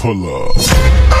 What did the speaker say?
pull up.